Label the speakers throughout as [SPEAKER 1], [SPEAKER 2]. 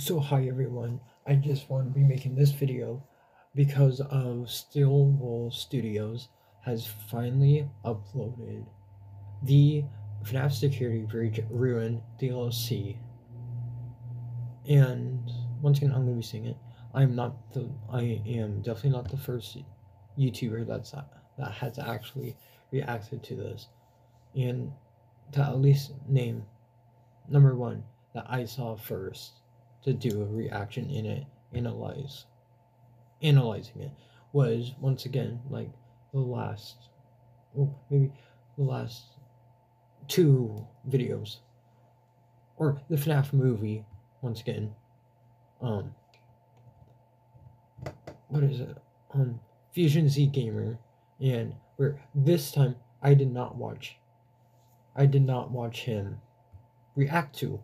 [SPEAKER 1] So hi everyone, I just want to be making this video because um, of Steel Wool Studios has finally uploaded the FNAF Security Breach Ruin DLC. And once again, I'm going to be seeing it. I'm not the, I am definitely not the first YouTuber that's that has actually reacted to this. And to at least name number one that I saw first to do a reaction in it, analyze, analyzing it was once again like the last, well, maybe the last two videos, or the FNAF movie once again. Um, what is it? Um, Fusion Z Gamer, and where this time I did not watch. I did not watch him react to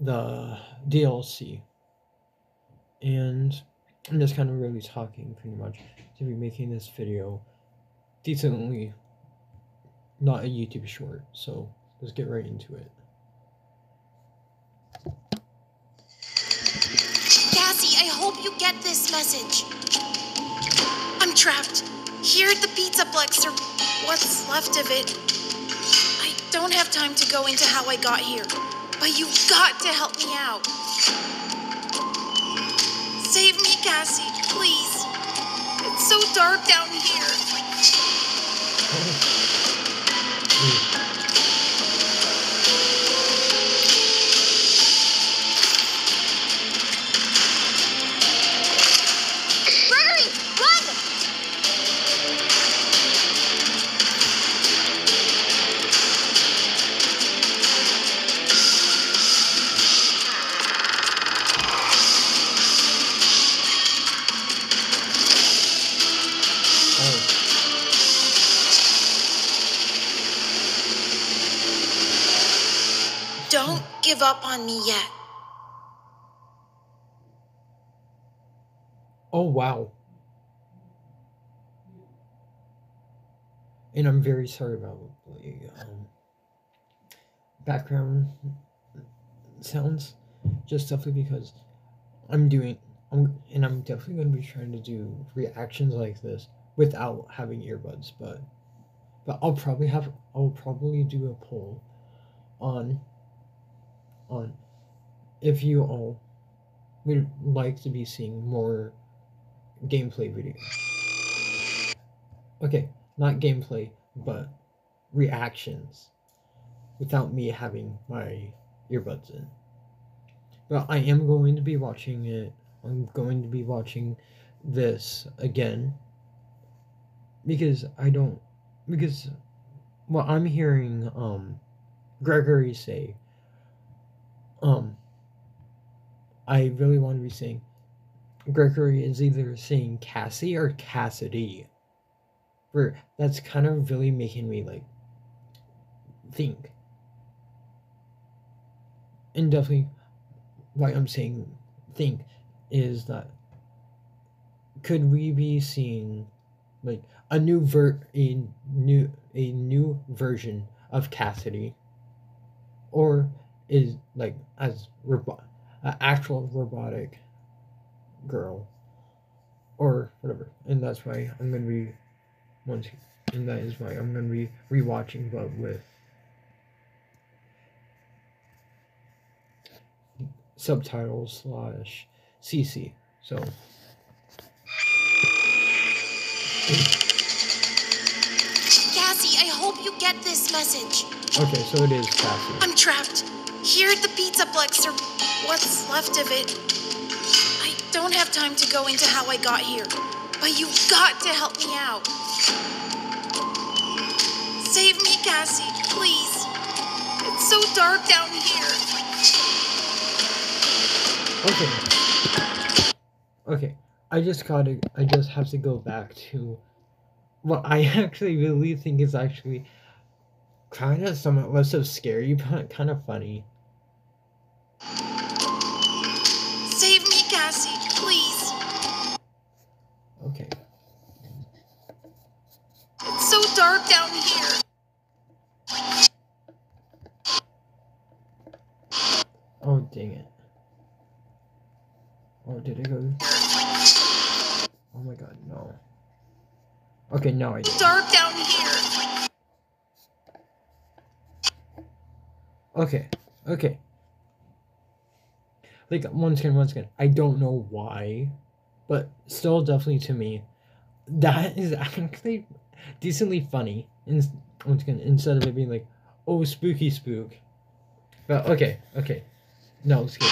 [SPEAKER 1] the DLC. And I'm just kind of really talking pretty much to be making this video decently not a YouTube short. So let's get right into it.
[SPEAKER 2] Cassie, I hope you get this message. I'm trapped here at the Pizza Plex, or what's left of it. I don't have time to go into how I got here. But you've got to help me out. Save me, Cassie, please. It's so dark down here. Don't give up on me yet.
[SPEAKER 1] Oh, wow. And I'm very sorry about the um, background sounds, just simply because I'm doing, I'm, and I'm definitely going to be trying to do reactions like this without having earbuds, but, but I'll probably have, I'll probably do a poll on on if you all would like to be seeing more gameplay videos. Okay, not gameplay, but reactions without me having my earbuds in. But I am going to be watching it. I'm going to be watching this again because I don't because what I'm hearing um Gregory say um I really want to be seeing Gregory is either saying Cassie or Cassidy. Where that's kind of really making me like think. And definitely why I'm saying think is that could we be seeing like a new ver a new a new version of Cassidy or is like as robot, an actual robotic girl, or whatever. And that's why I'm gonna be once, and that is why I'm gonna be rewatching, but with subtitles slash CC. So.
[SPEAKER 2] Cassie, I hope you get this message.
[SPEAKER 1] Okay, so it is Cassie.
[SPEAKER 2] I'm trapped here at the Pizza Plex, or what's left of it. I don't have time to go into how I got here, but you've got to help me out. Save me, Cassie, please. It's so dark down here.
[SPEAKER 1] Okay. Okay. I just gotta I just have to go back to what I actually really think is actually kind of somewhat less of scary, but kind of funny.
[SPEAKER 2] Save me, Cassie, please.
[SPEAKER 1] Okay.
[SPEAKER 2] It's so dark down here.
[SPEAKER 1] Oh, dang it. Oh, did it go? Oh my god, no. Okay, no, I do.
[SPEAKER 2] Dark down here.
[SPEAKER 1] Okay, okay. Like, once again, once again, I don't know why, but still, definitely to me, that is actually decently funny. Once again, instead of it being like, oh, spooky spook. But, okay, okay. No, let's get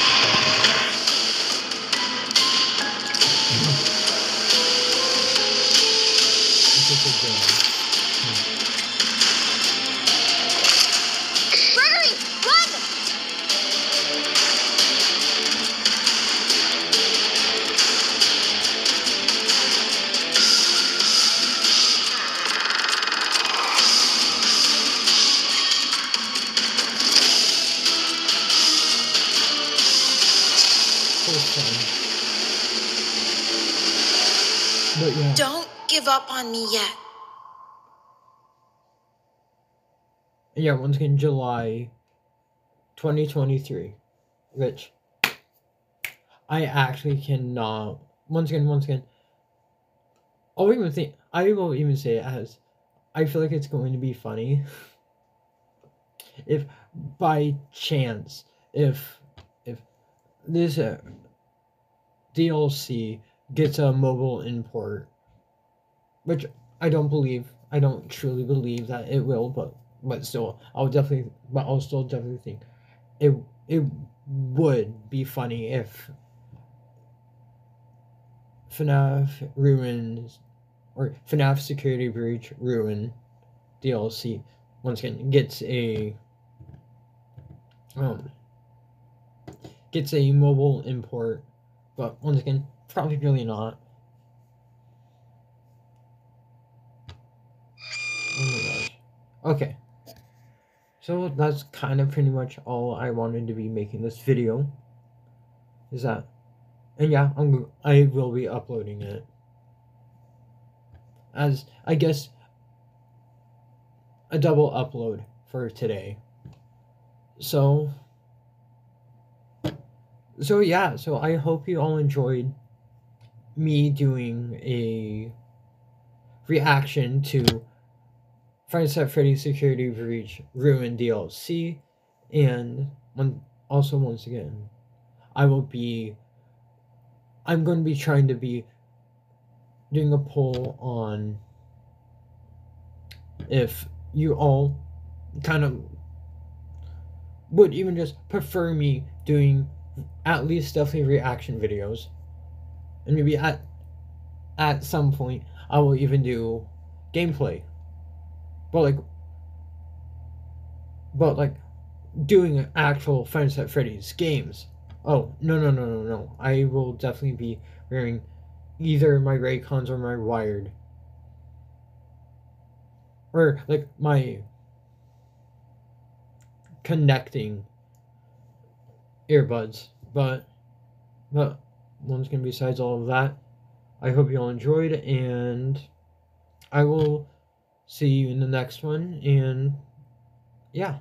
[SPEAKER 1] But yeah.
[SPEAKER 2] Don't give up on me yet.
[SPEAKER 1] Yeah, once again, July 2023. Which I actually cannot. Once again, once again. I'll even think. I will even say it as. I feel like it's going to be funny. If by chance, if this uh, DLC gets a mobile import, which I don't believe, I don't truly believe that it will, but but still, I'll definitely, but I'll still definitely think it it would be funny if FNAF Ruins or FNAF Security Breach Ruin DLC once again gets a um gets a mobile import, but once again, probably really not. Oh. Okay. So that's kind of pretty much all I wanted to be making this video. Is that and yeah, I'm I will be uploading it. As I guess a double upload for today. So so yeah, so I hope you all enjoyed me doing a reaction to Nights at Freddy's Security Breach Ruin DLC, and one, also once again, I will be. I'm going to be trying to be doing a poll on if you all kind of would even just prefer me doing at least definitely reaction videos, and maybe at at some point I will even do gameplay but like but like doing actual Nights at Freddy's games. Oh no no no no no! I will definitely be wearing either my Raycons or my wired, or like my connecting earbuds. But but once again, besides all of that, I hope you all enjoyed, and I will see you in the next one. And yeah.